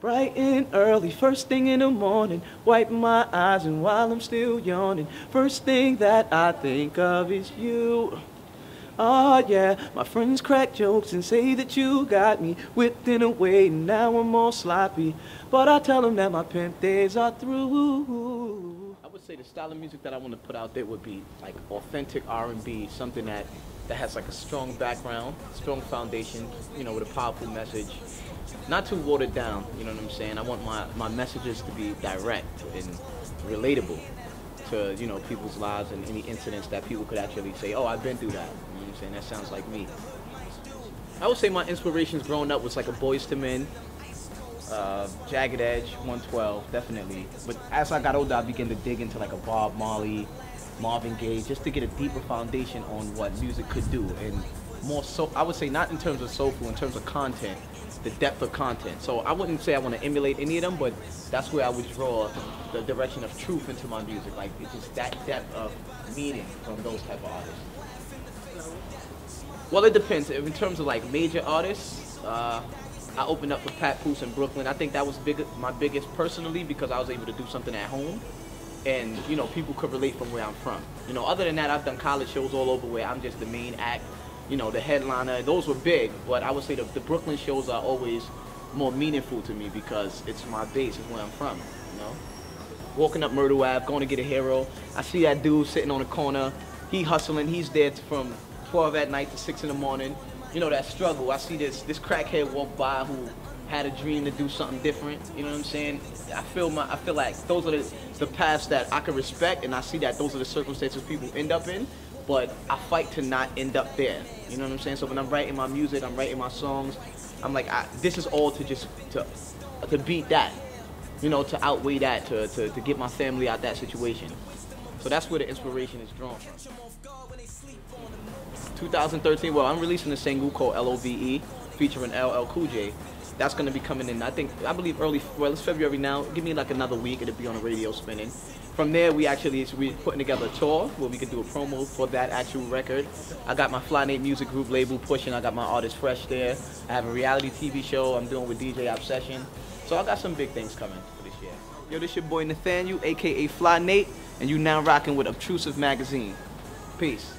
Bright and early, first thing in the morning, wiping my eyes and while I'm still yawning, first thing that I think of is you. Oh yeah, my friends crack jokes and say that you got me whipped in a way and now I'm all sloppy. But I tell them that my pimp days are through. I would say the style of music that I want to put out there would be like authentic R&B, something that, that has like a strong background, strong foundation, you know, with a powerful message not too watered down, you know what I'm saying? I want my, my messages to be direct and relatable to, you know, people's lives and any incidents that people could actually say, oh, I've been through that. You know what I'm saying? That sounds like me. I would say my inspirations growing up was like a Boyz II Men, uh, Jagged Edge, 112, definitely. But as I got older, I began to dig into like a Bob Marley, Marvin Gaye, just to get a deeper foundation on what music could do. And more so, I would say not in terms of soulful, in terms of content, the depth of content. So I wouldn't say I want to emulate any of them, but that's where I would draw the direction of truth into my music. Like it's just that depth of meaning from those type of artists. Well, it depends. In terms of like major artists, uh, I opened up for Papoose in Brooklyn. I think that was big, my biggest personally because I was able to do something at home. And, you know, people could relate from where I'm from. You know, other than that, I've done college shows all over where I'm just the main act you know, the headliner. Those were big, but I would say the, the Brooklyn shows are always more meaningful to me because it's my base, it's where I'm from, you know? Walking up Myrtle Ave, going to get a hero. I see that dude sitting on the corner. He hustling. He's there from 12 at night to 6 in the morning. You know, that struggle. I see this this crackhead walk by who had a dream to do something different. You know what I'm saying? I feel my I feel like those are the, the paths that I can respect and I see that those are the circumstances people end up in but I fight to not end up there. You know what I'm saying? So when I'm writing my music, I'm writing my songs, I'm like, I, this is all to just to to beat that, you know, to outweigh that, to, to, to get my family out that situation. So that's where the inspiration is drawn from. 2013, well, I'm releasing a single called L-O-V-E featuring LL Cool J. That's gonna be coming in, I think, I believe early, well, it's February now. Give me like another week, it'll be on the radio spinning. From there, we actually we're putting together a tour where we can do a promo for that actual record. I got my Fly Nate Music Group label pushing. I got my artist Fresh there. I have a reality TV show I'm doing with DJ Obsession. So I got some big things coming for this year. Yo, this your boy Nathaniel, aka Fly Nate, and you now rocking with Obtrusiv Magazine. Peace.